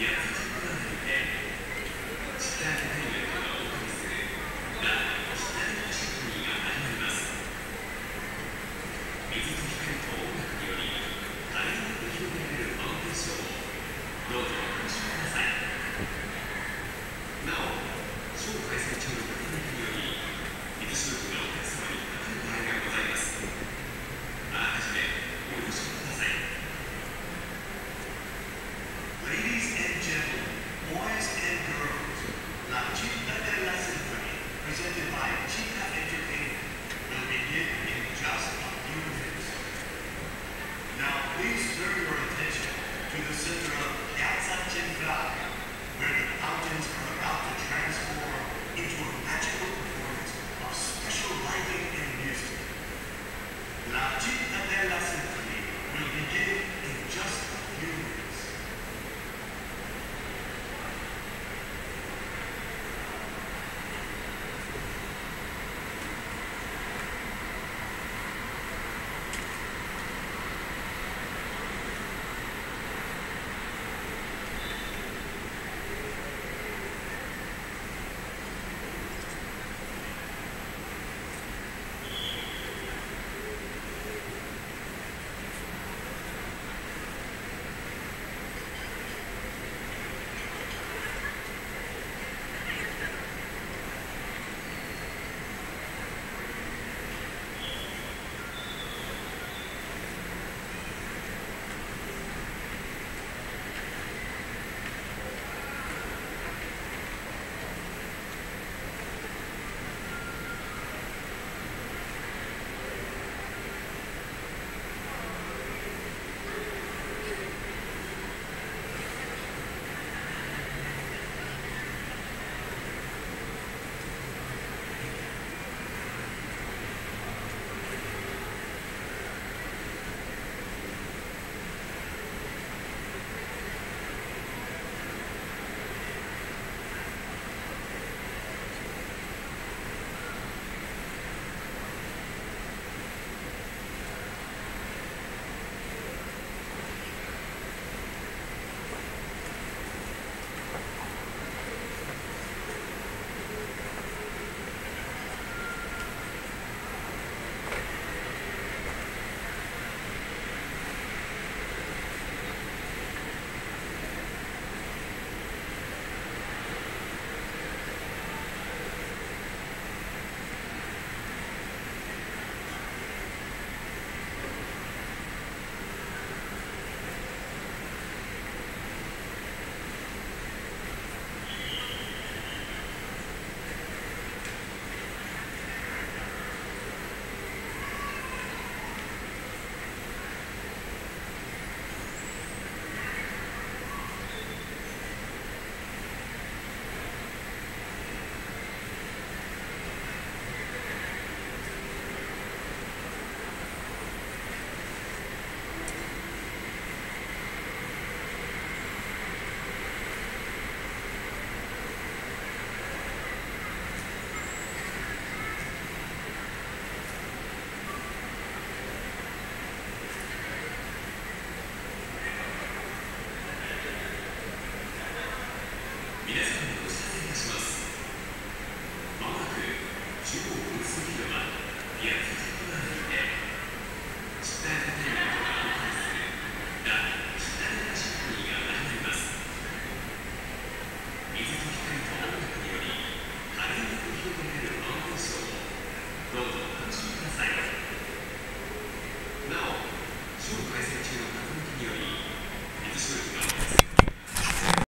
Yes.